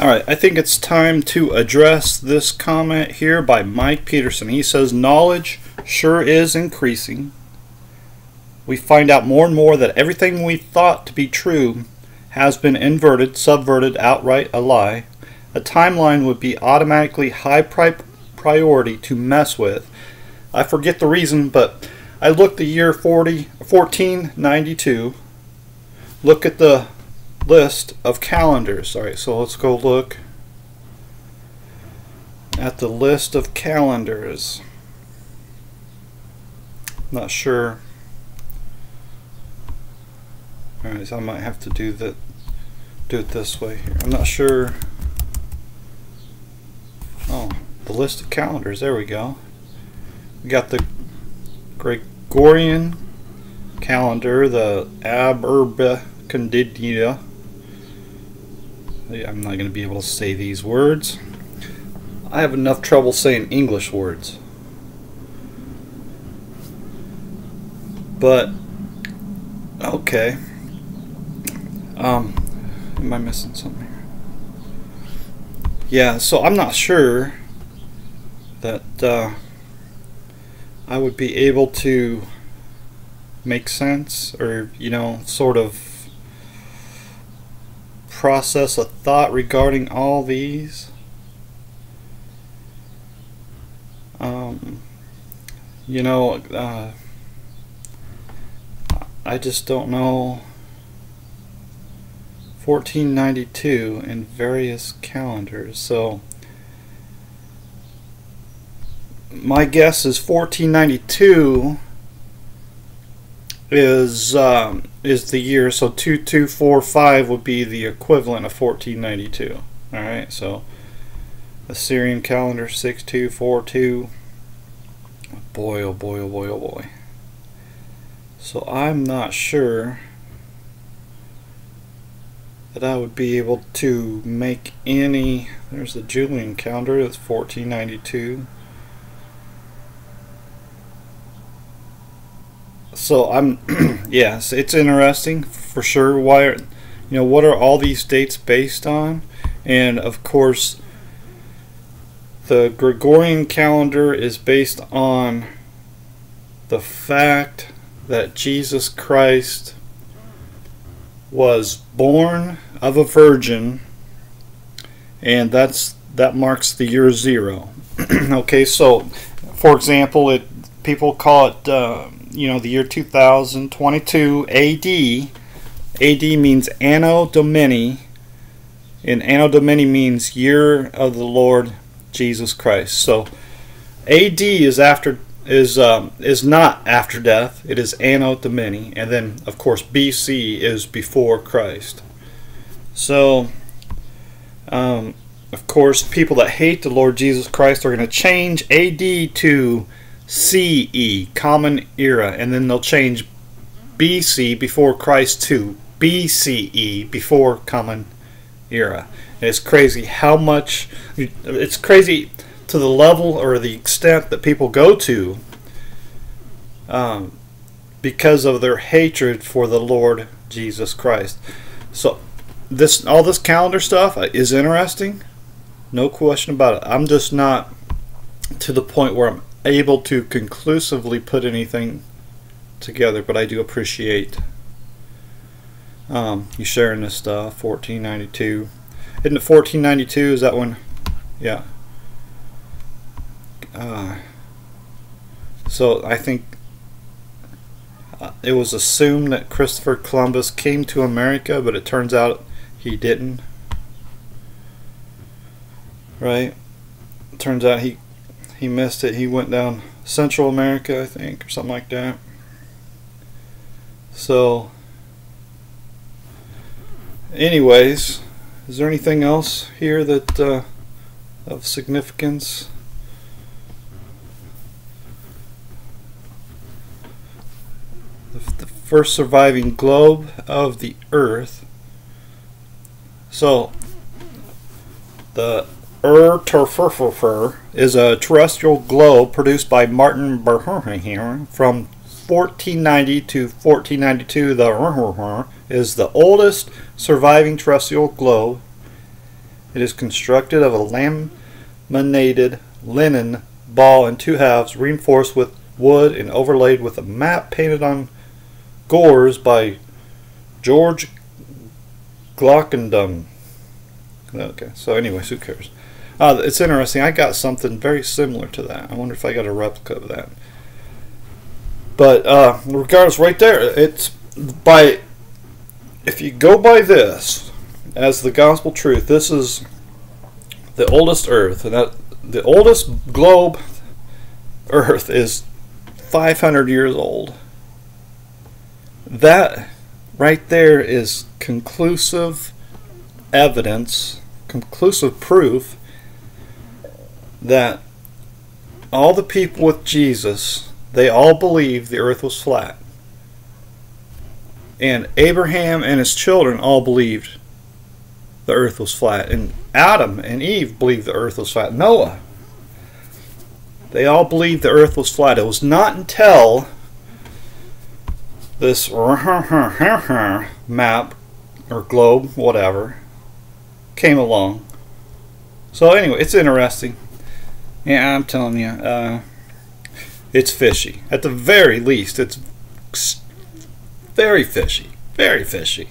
Alright, I think it's time to address this comment here by Mike Peterson. He says, Knowledge sure is increasing. We find out more and more that everything we thought to be true has been inverted, subverted, outright a lie. A timeline would be automatically high pri priority to mess with. I forget the reason, but I looked the year 40, 1492. Look at the list of calendars. Alright, so let's go look at the list of calendars. Not sure. Alright, so I might have to do that do it this way here. I'm not sure. Oh, the list of calendars. There we go. We got the Gregorian calendar, the Abrbacundita, I'm not going to be able to say these words. I have enough trouble saying English words. But, okay. Um, am I missing something? Yeah, so I'm not sure that uh, I would be able to make sense or, you know, sort of process a thought regarding all these. Um, you know, uh, I just don't know. 1492 in various calendars. So my guess is 1492 is um, is the year. So 2245 would be the equivalent of 1492. All right, so Assyrian calendar 6242. Boy, oh boy, oh boy, oh boy. So I'm not sure that I would be able to make any. There's the Julian calendar. That's 1492. So I'm yes, it's interesting for sure. Why, are, you know, what are all these dates based on? And of course, the Gregorian calendar is based on the fact that Jesus Christ was born of a virgin, and that's that marks the year zero. okay, so for example, it people call it. Uh, you know, the year 2022 AD. AD means Anno Domini, and Anno Domini means year of the Lord Jesus Christ. So AD is after is um, is not after death. It is Anno Domini, and then of course BC is before Christ. So, um, of course, people that hate the Lord Jesus Christ are going to change AD to CE, Common Era, and then they'll change BC before Christ to BCE before Common Era. And it's crazy how much, it's crazy to the level or the extent that people go to um, because of their hatred for the Lord Jesus Christ. So this all this calendar stuff is interesting, no question about it. I'm just not to the point where I'm able to conclusively put anything together, but I do appreciate um, you sharing this stuff. 1492. Isn't it 1492? Is that one? Yeah. Uh, so I think uh, it was assumed that Christopher Columbus came to America, but it turns out he didn't. Right? Turns out he he missed it. He went down Central America, I think, or something like that. So, anyways, is there anything else here that uh, of significance? The, the first surviving globe of the Earth. So, the Ur is a terrestrial globe produced by Martin Berhorn from 1490 to 1492. The is the oldest surviving terrestrial globe It is constructed of a laminated linen ball in two halves, reinforced with wood and overlaid with a map painted on gores by George Glockendon. Okay, so anyways, who cares? Uh, it's interesting. I got something very similar to that. I wonder if I got a replica of that. But uh, regardless, right there, it's by. If you go by this as the gospel truth, this is the oldest Earth, and that the oldest globe, Earth, is 500 years old. That right there is conclusive evidence, conclusive proof that all the people with Jesus, they all believed the earth was flat. And Abraham and his children all believed the earth was flat. And Adam and Eve believed the earth was flat. Noah, they all believed the earth was flat. It was not until this map or globe, whatever, came along. So anyway, it's interesting. Yeah, I'm telling you, uh, it's fishy. At the very least, it's very fishy. Very fishy.